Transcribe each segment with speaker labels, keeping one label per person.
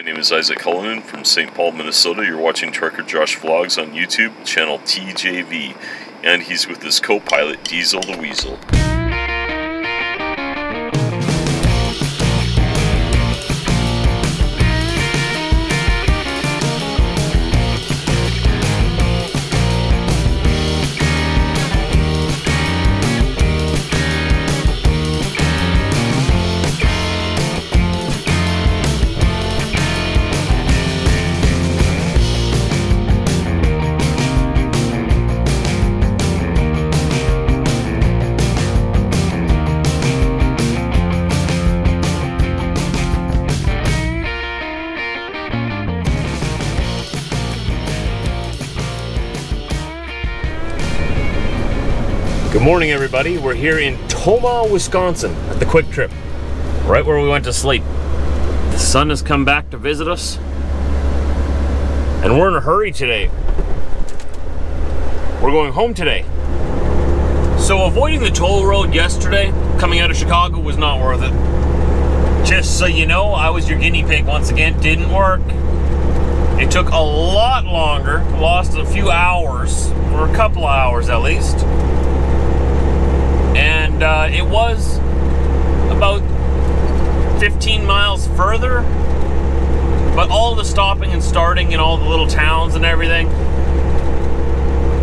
Speaker 1: My name is Isaac Cullinan from St. Paul, Minnesota. You're watching Trucker Josh Vlogs on YouTube, channel TJV, and he's with his co-pilot Diesel the Weasel.
Speaker 2: Good morning, everybody. We're here in Tomah, Wisconsin at the Kwik Trip, right where we went to sleep. The sun has come back to visit us, and we're in a hurry today. We're going home today. So, avoiding the toll road yesterday, coming out of Chicago, was not worth it. Just so you know, I was your guinea pig once again. Didn't work. It took a lot longer, lost a few hours, or a couple hours at least and uh, it was about 15 miles further but all the stopping and starting in all the little towns and everything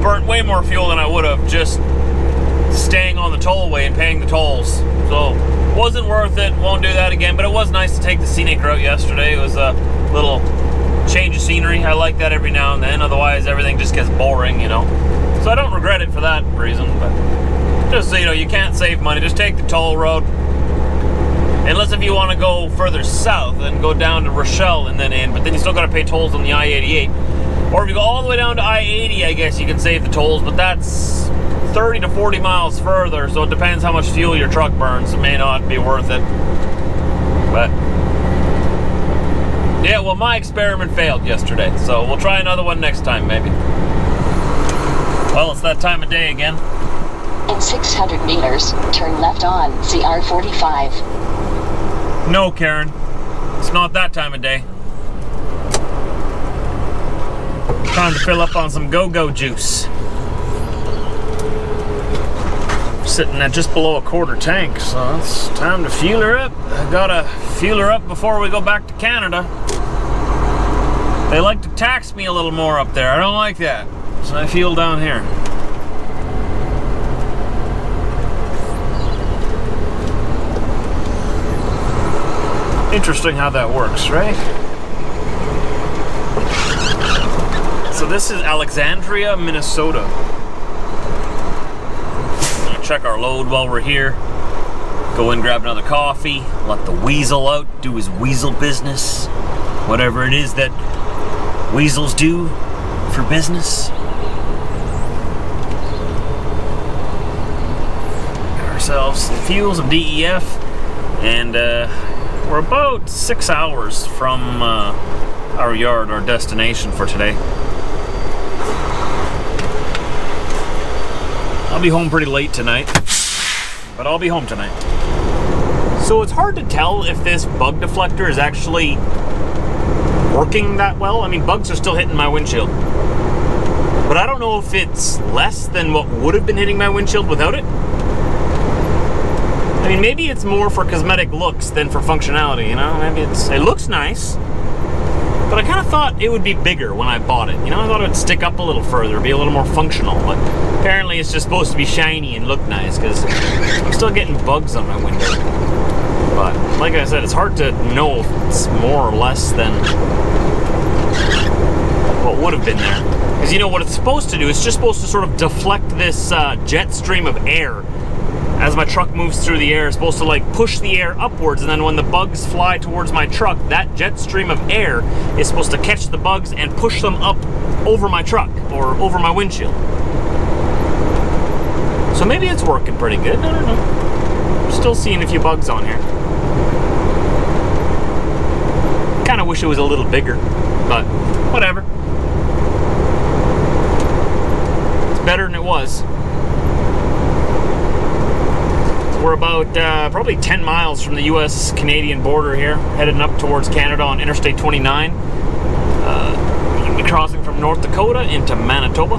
Speaker 2: burnt way more fuel than I would have just staying on the tollway and paying the tolls. So wasn't worth it won't do that again but it was nice to take the scenic route yesterday. It was a little change of scenery. I like that every now and then otherwise everything just gets boring you know? So I don't regret it for that reason but just so you know, you can't save money. Just take the toll road. Unless if you want to go further south and go down to Rochelle and then in, but then you still got to pay tolls on the I-88. Or if you go all the way down to I-80, I guess you can save the tolls, but that's 30 to 40 miles further, so it depends how much fuel your truck burns. It may not be worth it. But yeah, well, my experiment failed yesterday, so we'll try another one next time, maybe. Well, it's that time of day again.
Speaker 3: In 600 meters, turn left on CR 45.
Speaker 2: No, Karen. It's not that time of day. Time to fill up on some go-go juice. Sitting at just below a quarter tank, so it's time to fuel her up. I gotta fuel her up before we go back to Canada. They like to tax me a little more up there. I don't like that. So I fuel down here. Interesting how that works, right? So this is Alexandria, Minnesota. Check our load while we're here. Go in, grab another coffee, let the weasel out, do his weasel business. Whatever it is that weasels do for business. Get ourselves some fuel, some DEF, and uh, we're about six hours from uh, our yard, our destination for today. I'll be home pretty late tonight, but I'll be home tonight. So it's hard to tell if this bug deflector is actually working that well. I mean, bugs are still hitting my windshield. But I don't know if it's less than what would have been hitting my windshield without it. I mean, maybe it's more for cosmetic looks than for functionality, you know? Maybe it's, it looks nice, but I kind of thought it would be bigger when I bought it. You know, I thought it would stick up a little further, be a little more functional, but apparently it's just supposed to be shiny and look nice, because I'm still getting bugs on my window. But, like I said, it's hard to know if it's more or less than what would have been there. Because, you know, what it's supposed to do, it's just supposed to sort of deflect this uh, jet stream of air as my truck moves through the air, it's supposed to like push the air upwards, and then when the bugs fly towards my truck, that jet stream of air is supposed to catch the bugs and push them up over my truck or over my windshield. So maybe it's working pretty good. I don't know. Still seeing a few bugs on here. Kind of wish it was a little bigger, but whatever. It's better than it was We're about uh, probably 10 miles from the US Canadian border here, heading up towards Canada on Interstate 29. Uh, we'll be crossing from North Dakota into Manitoba.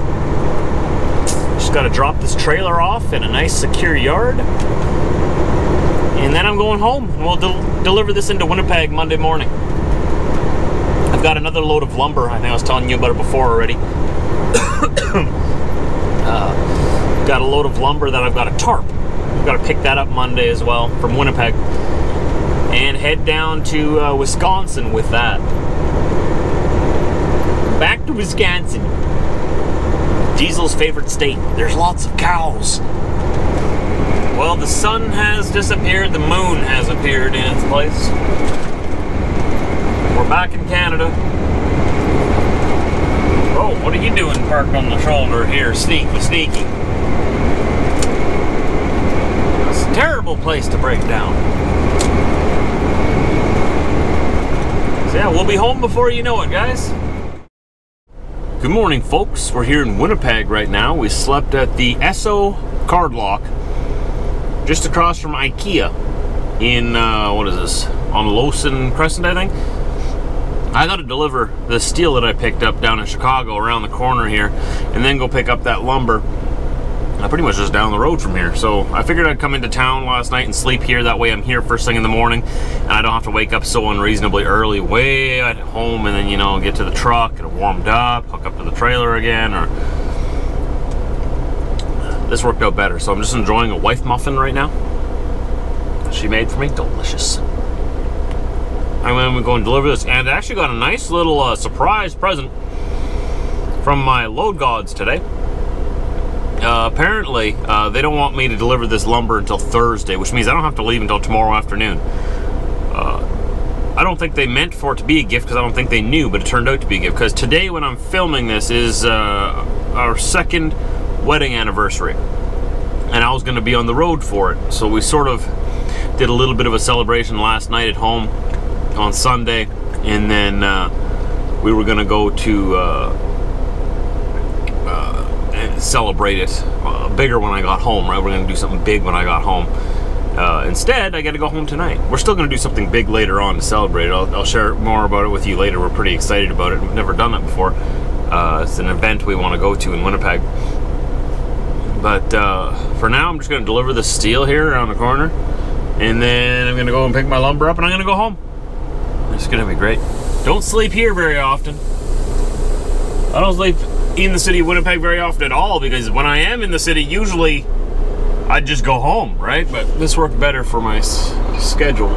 Speaker 2: Just got to drop this trailer off in a nice secure yard. And then I'm going home. and We'll del deliver this into Winnipeg Monday morning. I've got another load of lumber. I think I was telling you about it before already. uh, got a load of lumber that I've got a tarp. I've got to pick that up Monday as well from Winnipeg. And head down to uh, Wisconsin with that. Back to Wisconsin. Diesel's favorite state. There's lots of cows. Well, the sun has disappeared, the moon has appeared in its place. We're back in Canada. Oh, what are you doing parked on the shoulder here? Sneaky, sneaky. Terrible place to break down. So yeah, we'll be home before you know it, guys. Good morning, folks. We're here in Winnipeg right now. We slept at the Esso Card Lock just across from IKEA in, uh, what is this, on Lowson Crescent, I think. I got to deliver the steel that I picked up down in Chicago around the corner here and then go pick up that lumber uh, pretty much just down the road from here. So I figured I'd come into town last night and sleep here. That way I'm here first thing in the morning and I don't have to wake up so unreasonably early way at home and then, you know, get to the truck, get it warmed up, hook up to the trailer again or this worked out better. So I'm just enjoying a wife muffin right now. She made for me, delicious. I'm gonna go and deliver this, and I actually got a nice little uh, surprise present from my load gods today. Uh, apparently, uh, they don't want me to deliver this lumber until Thursday, which means I don't have to leave until tomorrow afternoon. Uh, I don't think they meant for it to be a gift because I don't think they knew, but it turned out to be a gift. Because today, when I'm filming this, is uh, our second wedding anniversary. And I was going to be on the road for it. So we sort of did a little bit of a celebration last night at home on Sunday. And then uh, we were going to go to uh, celebrate it uh, bigger when I got home, right? We're to do something big when I got home. Uh, instead, I got to go home tonight. We're still to do something big later on to celebrate it. I'll, I'll, share more about it with you later. We're pretty excited about it. We've never done it before. Uh, it's an event we want to go to in Winnipeg. But uh, for now, I'm just to deliver the steel here around the corner. And then I'm to go and pick my lumber up and I'm to go home. It's to be great. Don't sleep here very often. I don't sleep in the city of Winnipeg very often at all because when I am in the city, usually I'd just go home, right? But this worked better for my schedule.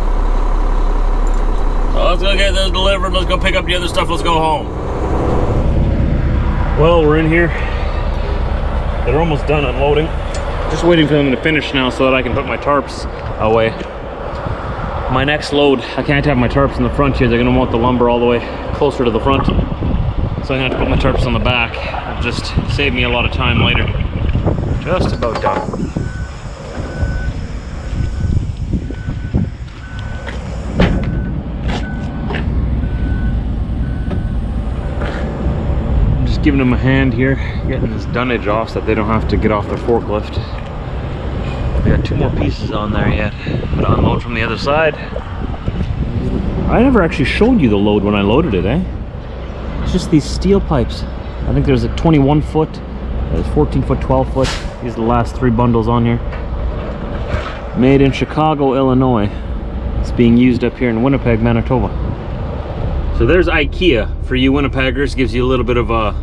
Speaker 2: Let's go get this delivered. Let's go pick up the other stuff. Let's go home. Well, we're in here. They're almost done unloading. Just waiting for them to finish now so that I can put my tarps away. My next load, I can't have my tarps in the front here. They're gonna want the lumber all the way closer to the front. I'm gonna have to put my tarps on the back. It'll just save me a lot of time later. Just about done. Just giving them a hand here, getting this dunnage off so that they don't have to get off their forklift. We got two more pieces on there yet, but unload from the other side. I never actually showed you the load when I loaded it, eh? Just these steel pipes. I think there's a 21 foot, there's 14 foot, 12 foot. These are the last three bundles on here. Made in Chicago, Illinois. It's being used up here in Winnipeg, Manitoba. So there's IKEA for you Winnipeggers. Gives you a little bit of a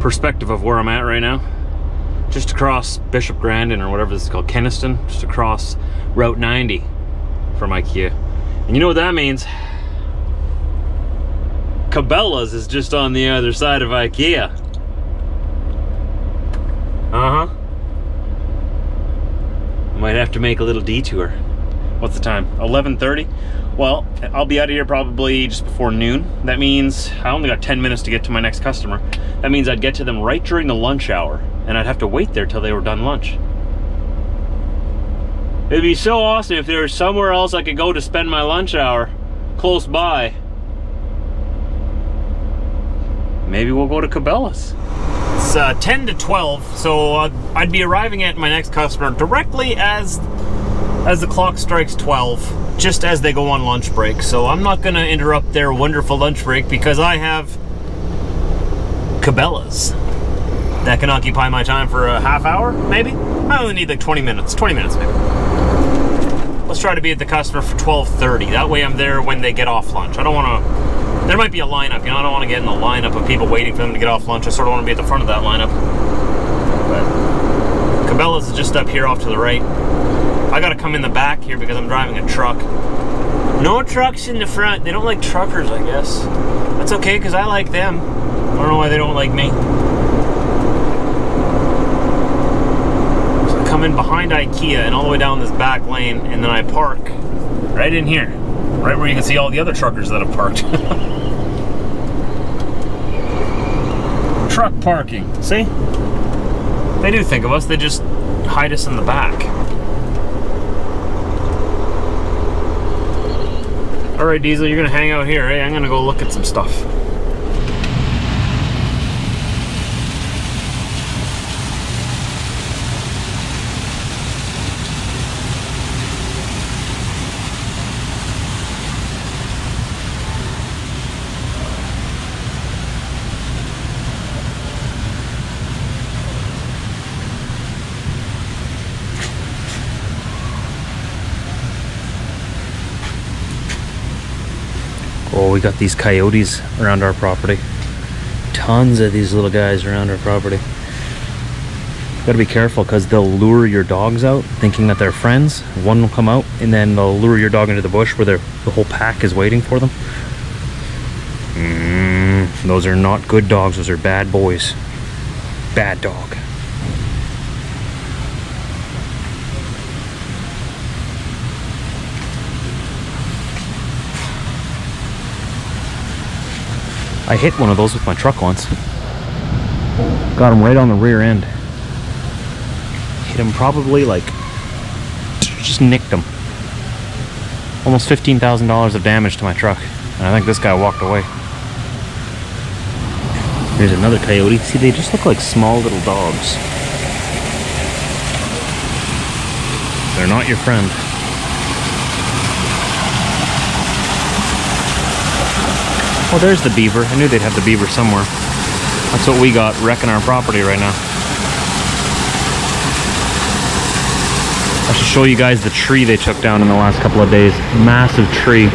Speaker 2: perspective of where I'm at right now. Just across Bishop Grandin or whatever this is called, Kenaston. just across Route 90 from Ikea. And you know what that means? Cabela's is just on the other side of Ikea. Uh-huh. Might have to make a little detour. What's the time? 11.30? Well, I'll be out of here probably just before noon. That means I only got 10 minutes to get to my next customer. That means I'd get to them right during the lunch hour, and I'd have to wait there till they were done lunch. It'd be so awesome if there was somewhere else I could go to spend my lunch hour close by. Maybe we'll go to Cabela's. It's uh, 10 to 12, so uh, I'd be arriving at my next customer directly as as the clock strikes 12, just as they go on lunch break. So I'm not going to interrupt their wonderful lunch break because I have Cabela's that can occupy my time for a half hour, maybe. I only need like 20 minutes, 20 minutes maybe. Let's try to be at the customer for 12:30. That way I'm there when they get off lunch. I don't want to there might be a lineup, you know, I don't want to get in the lineup of people waiting for them to get off lunch. I sort of want to be at the front of that lineup. But Cabela's is just up here off to the right. I gotta come in the back here because I'm driving a truck. No trucks in the front. They don't like truckers, I guess. That's okay, because I like them. I don't know why they don't like me. So I come in behind IKEA and all the way down this back lane, and then I park right in here. Right where you can see all the other truckers that have parked. Truck parking, see? They do think of us, they just hide us in the back. Alright, Diesel, you're gonna hang out here, eh? I'm gonna go look at some stuff. Oh, we got these coyotes around our property. Tons of these little guys around our property. Gotta be careful because they'll lure your dogs out thinking that they're friends. One will come out and then they'll lure your dog into the bush where the whole pack is waiting for them. Mm, those are not good dogs, those are bad boys. Bad dog. I hit one of those with my truck once. Got him right on the rear end. Hit him probably like, just nicked him. Almost $15,000 of damage to my truck. And I think this guy walked away. Here's another coyote. See, they just look like small little dogs. They're not your friend. Well, there's the beaver. I knew they'd have the beaver somewhere. That's what we got wrecking our property right now. I should show you guys the tree they took down in the last couple of days. Massive tree.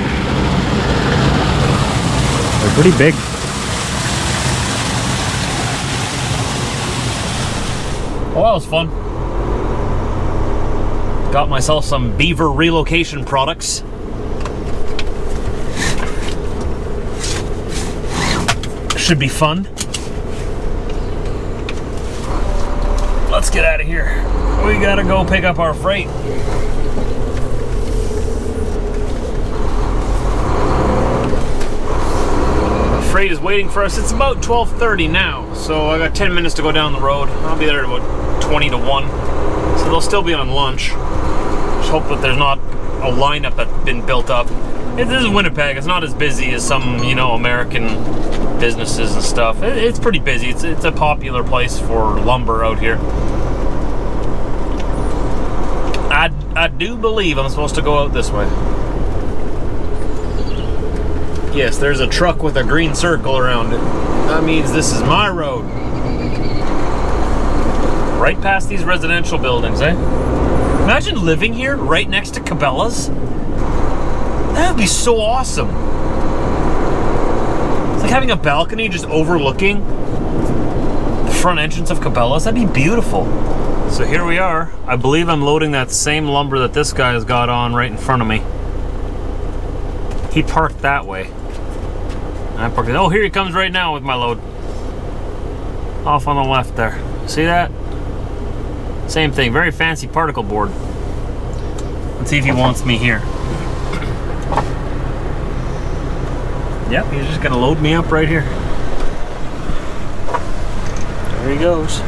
Speaker 2: They're pretty big. Oh, that was fun. Got myself some beaver relocation products. Should be fun. Let's get out of here. We gotta go pick up our freight. freight is waiting for us. It's about 12.30 now, so I got 10 minutes to go down the road. I'll be there at about 20 to 1. So they'll still be on lunch. Just hope that there's not a lineup that's been built up. This is Winnipeg. It's not as busy as some, you know, American businesses and stuff. It's pretty busy. It's, it's a popular place for lumber out here. I, I do believe I'm supposed to go out this way. Yes, there's a truck with a green circle around it. That means this is my road. Right past these residential buildings, eh? Imagine living here right next to Cabela's. That would be so awesome. It's like having a balcony just overlooking the front entrance of Cabela's. That'd be beautiful. So here we are. I believe I'm loading that same lumber that this guy has got on right in front of me. He parked that way. I parked it. Oh, here he comes right now with my load. Off on the left there. See that? Same thing. Very fancy particle board. Let's see if he wants me here. Yep, he's just gonna load me up right here. There he goes.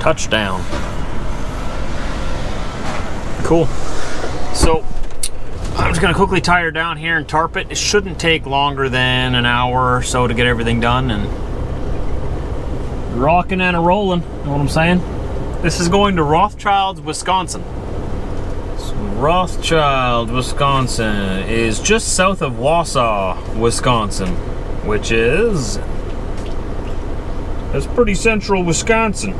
Speaker 2: Touchdown. Cool. So, I'm just gonna quickly tie her down here and tarp it. It shouldn't take longer than an hour or so to get everything done and rocking and a rolling. You know what I'm saying? This is going to Rothschild's, Wisconsin. Rothschild, Wisconsin is just south of Wausau, Wisconsin, which is that's pretty central Wisconsin.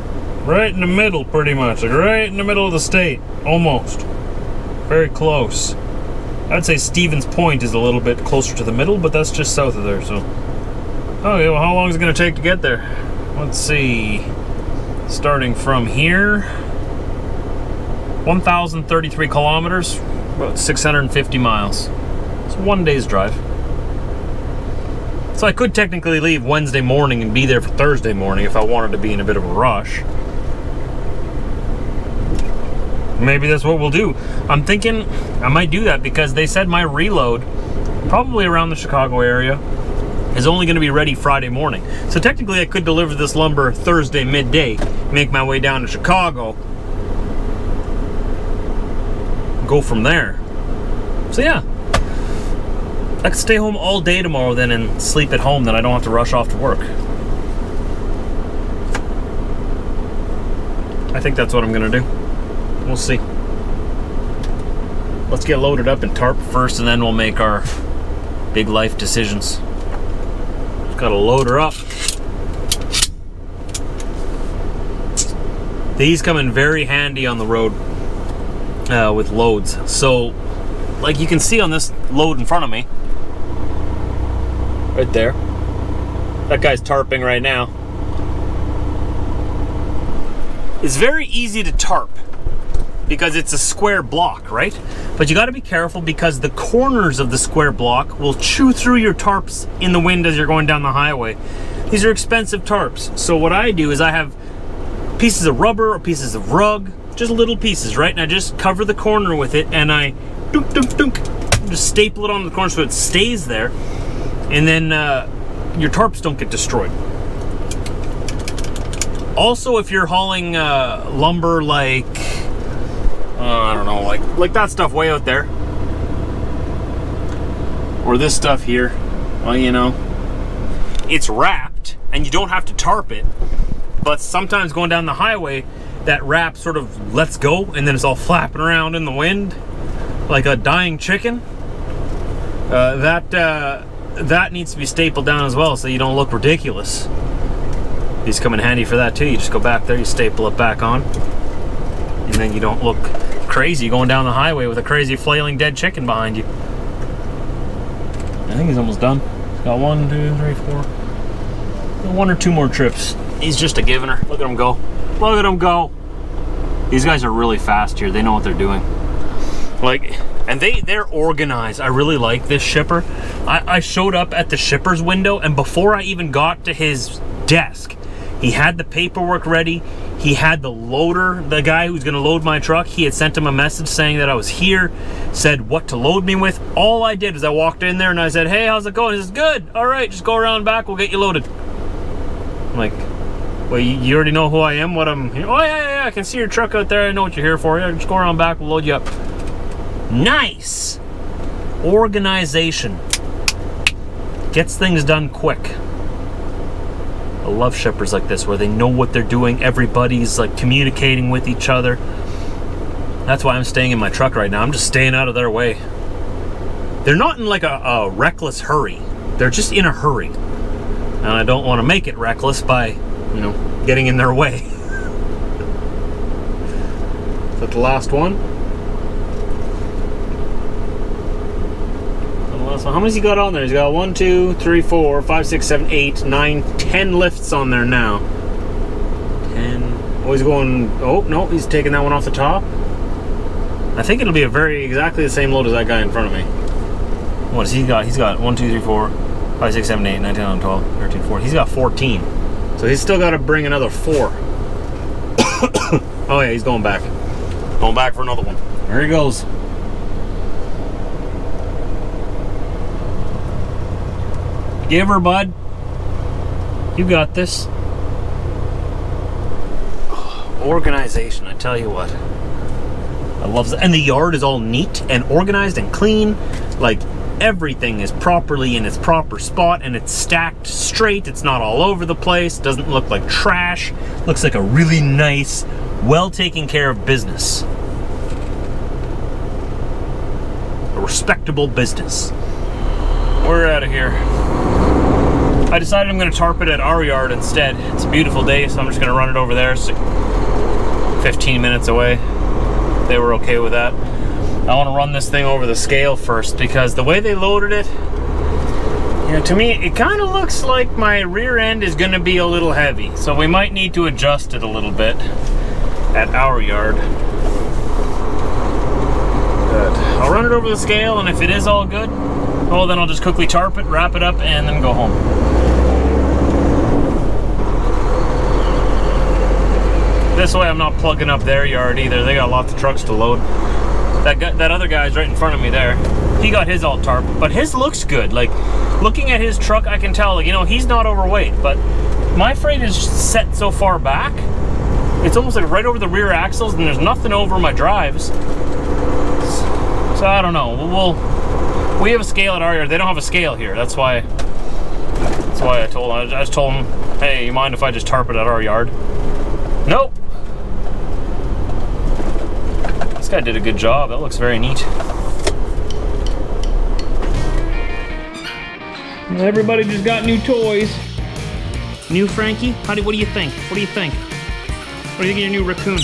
Speaker 2: Right in the middle, pretty much. Like right in the middle of the state. Almost. Very close. I'd say Stevens Point is a little bit closer to the middle, but that's just south of there, so. Oh, okay, well, how long is it going to take to get there? Let's see. Starting from here, 1,033 kilometers, about 650 miles. It's one day's drive. So I could technically leave Wednesday morning and be there for Thursday morning if I wanted to be in a bit of a rush. Maybe that's what we'll do. I'm thinking I might do that because they said my reload, probably around the Chicago area, is only going to be ready Friday morning. So technically I could deliver this lumber Thursday midday, make my way down to Chicago, go from there. So yeah, I could stay home all day tomorrow then and sleep at home, then I don't have to rush off to work. I think that's what I'm to do. We'll see. Let's get loaded up and tarp first, and then we'll make our big life decisions. Just gotta load her up. These come in very handy on the road uh, with loads. So, like you can see on this load in front of me, right there. That guy's tarping right now. It's very easy to tarp because it's a square block, right? But you got to be careful because the corners of the square block will chew through your tarps in the wind as you're going down the highway. These are expensive tarps. So what I do is I have pieces of rubber or pieces of rug, just little pieces, right? And I just cover the corner with it and I dunk, dunk, dunk, just staple it on the corner so it stays there. And then uh, your tarps don't get destroyed. Also, if you're hauling uh, lumber like uh, I don't know, like like that stuff way out there, or this stuff here. Well, you know, it's wrapped, and you don't have to tarp it. But sometimes going down the highway, that wrap sort of lets go, and then it's all flapping around in the wind like a dying chicken. Uh, that uh, that needs to be stapled down as well, so you don't look ridiculous. These come in handy for that too. You just go back there, you staple it back on, and then you don't look crazy going down the highway with a crazy flailing dead chicken behind you. I think he's almost done. He's got one, two, three, four. One or two more trips. He's just a giving her. Look at him go. Look at him go. These guys are really fast here. They know what they're doing. Like, and they they're organized. I really like this shipper. I, I showed up at the shipper's window, and before I even got to his desk, he had the paperwork ready. He had the loader, the guy who's going to load my truck. He had sent him a message saying that I was here, said what to load me with. All I did was I walked in there and I said, "Hey, how's it going?" He says, "Good. All right, just go around back. We'll get you loaded." I'm like, "Well, you, you already know who I am. What I'm here. Oh yeah, yeah, yeah. I can see your truck out there. I know what you're here for. Yeah, just go around back. We'll load you up." Nice organization gets things done quick. I love shippers like this where they know what they're doing. Everybody's like communicating with each other. That's why I'm staying in my truck right now. I'm just staying out of their way. They're not in like a, a reckless hurry. They're just in a hurry. And I don't want to make it reckless by, you know, getting in their way. Is that the last one? So how many's he got on there? He's got one, two, three, four, five, six, seven, eight, nine, ten lifts on there now. Ten. Oh, he's going. Oh no, he's taking that one off the top. I think it'll be a very exactly the same load as that guy in front of me. What has he got? He's got one, two, three, four, five, six, seven, eight, nine, ten, eleven, twelve, thirteen, fourteen. He's got 14. So he's still got to bring another four. oh yeah, he's going back. Going back for another one. There he goes. Give her, bud. You got this. organization, I tell you what. I love that. And the yard is all neat and organized and clean. Like everything is properly in its proper spot and it's stacked straight. It's not all over the place. Doesn't look like trash. Looks like a really nice, well taken care of business. A respectable business. We're out of here. I decided I'm going to tarp it at our yard instead. It's a beautiful day, so I'm just going to run it over there. It's 15 minutes away. They were okay with that. I want to run this thing over the scale first because the way they loaded it, you know, to me, it kind of looks like my rear end is going to be a little heavy. So we might need to adjust it a little bit at our yard. Good. I'll run it over the scale, and if it is all good, well, then I'll just quickly tarp it, wrap it up, and then go home. This way I'm not plugging up their yard either. They got lots of trucks to load. That guy, that other guy's right in front of me there. He got his all tarp, but his looks good. Like, looking at his truck, I can tell, you know, he's not overweight, but my freight is set so far back, it's almost like right over the rear axles, and there's nothing over my drives. So I don't know. We'll, we have a scale at our yard. They don't have a scale here. That's why. That's why I told. I just told him, hey, you mind if I just tarp it at our yard? Nope. This guy did a good job. That looks very neat. Everybody just got new toys. New Frankie? How do, what do you think? What do you think? What do you think of your new raccoon?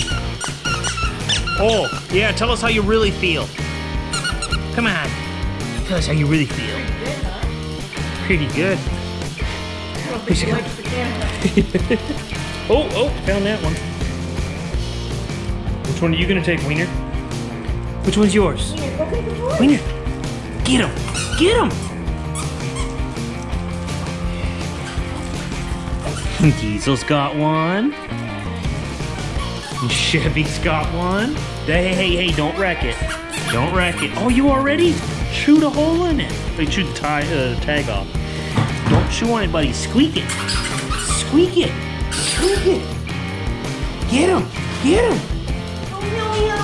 Speaker 2: Oh, yeah, tell us how you really feel. Come on. Tell us how you really feel. Pretty good. oh, oh, found that one. Which one are you gonna take, Wiener? Which one's yours? Wiener. Get him. Get him. Diesel's got one. Chevy's got one. Hey, hey, hey, don't wreck it. Don't wreck it. Oh, you already? Shoot a hole in it. They shoot the tie, uh, tag off. Don't chew on it, buddy. Squeak it. Squeak it. Squeak it. Get him. Get him.
Speaker 4: Oh no, he